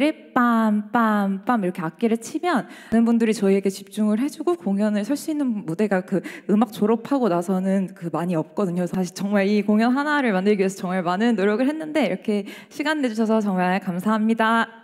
빰빰빰 이렇게 악기를 치면 많은 분들이 저희에게 집중을 해주고 공연을 설 수 있는 무대가 그 음악 졸업하고 나서는 그 많이 없거든요. 그래서 다시 정말 이 공연 하나를 만들기 위해서 정말 많은 노력을 했는데 이렇게 시간 내주셔서 정말 감사합니다.